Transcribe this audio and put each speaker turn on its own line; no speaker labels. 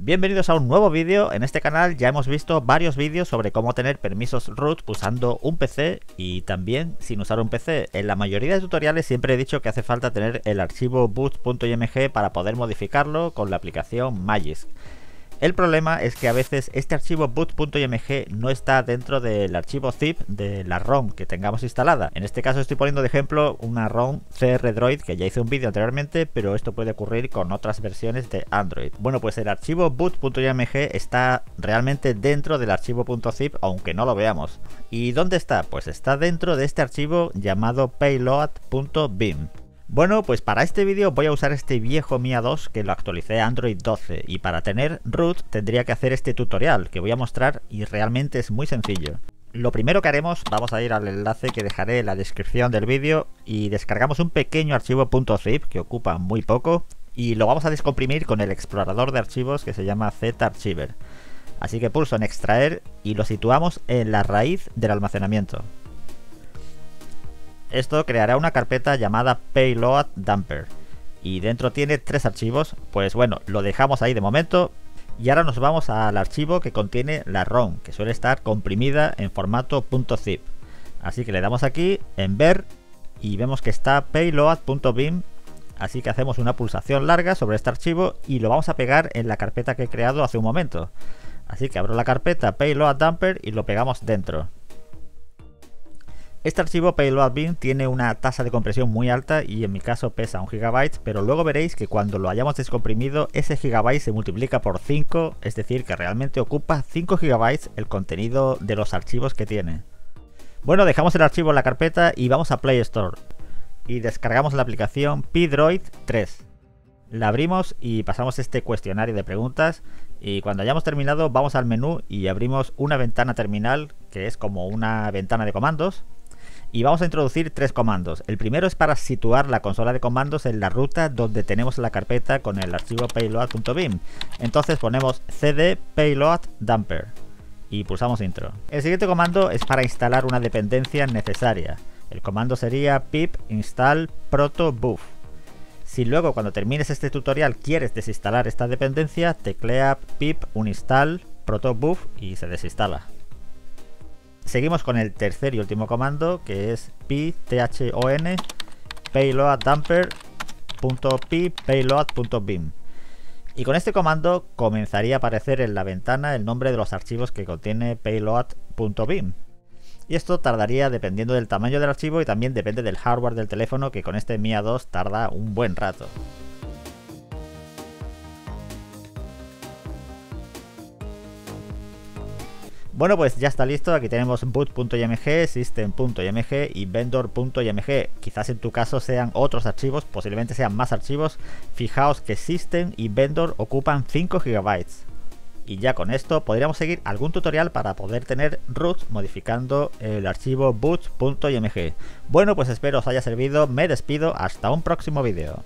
Bienvenidos a un nuevo vídeo, en este canal ya hemos visto varios vídeos sobre cómo tener permisos root usando un PC y también sin usar un PC. En la mayoría de tutoriales siempre he dicho que hace falta tener el archivo boot.img para poder modificarlo con la aplicación Magisk. El problema es que a veces este archivo boot.img no está dentro del archivo zip de la ROM que tengamos instalada. En este caso estoy poniendo de ejemplo una ROM CR Droid que ya hice un vídeo anteriormente, pero esto puede ocurrir con otras versiones de Android. Bueno, pues el archivo boot.img está realmente dentro del archivo .zip, aunque no lo veamos. ¿Y dónde está? Pues está dentro de este archivo llamado payload.bin. Bueno, pues para este vídeo voy a usar este viejo Mia 2 que lo actualicé a Android 12 y para tener root tendría que hacer este tutorial que voy a mostrar y realmente es muy sencillo. Lo primero que haremos, vamos a ir al enlace que dejaré en la descripción del vídeo y descargamos un pequeño archivo .zip que ocupa muy poco y lo vamos a descomprimir con el explorador de archivos que se llama Z-Archiver. Así que pulso en extraer y lo situamos en la raíz del almacenamiento. Esto creará una carpeta llamada payload dumper y dentro tiene tres archivos, pues bueno, lo dejamos ahí de momento y ahora nos vamos al archivo que contiene la ROM, que suele estar comprimida en formato .zip. Así que le damos aquí en ver y vemos que está payload.bin, así que hacemos una pulsación larga sobre este archivo y lo vamos a pegar en la carpeta que he creado hace un momento. Así que abro la carpeta payload dumper y lo pegamos dentro. Este archivo payload tiene una tasa de compresión muy alta y en mi caso pesa un GB, pero luego veréis que cuando lo hayamos descomprimido ese GB se multiplica por 5, es decir que realmente ocupa 5 GB el contenido de los archivos que tiene. Bueno, dejamos el archivo en la carpeta y vamos a Play Store y descargamos la aplicación PDroid 3. La abrimos y pasamos este cuestionario de preguntas y cuando hayamos terminado vamos al menú y abrimos una ventana terminal que es como una ventana de comandos y vamos a introducir tres comandos. El primero es para situar la consola de comandos en la ruta donde tenemos la carpeta con el archivo payload.bin. Entonces ponemos cd payload dumper y pulsamos intro. El siguiente comando es para instalar una dependencia necesaria. El comando sería pip install protobuf. Si luego cuando termines este tutorial quieres desinstalar esta dependencia, teclea pip uninstall protobuf y se desinstala. Seguimos con el tercer y último comando que es pthon payload payload.bin y con este comando comenzaría a aparecer en la ventana el nombre de los archivos que contiene payload.bin y esto tardaría dependiendo del tamaño del archivo y también depende del hardware del teléfono que con este Mia 2 tarda un buen rato. Bueno, pues ya está listo. Aquí tenemos boot.img, system.img y vendor.img. Quizás en tu caso sean otros archivos, posiblemente sean más archivos. Fijaos que system y vendor ocupan 5 GB. Y ya con esto podríamos seguir algún tutorial para poder tener root modificando el archivo boot.img. Bueno, pues espero os haya servido. Me despido. Hasta un próximo vídeo.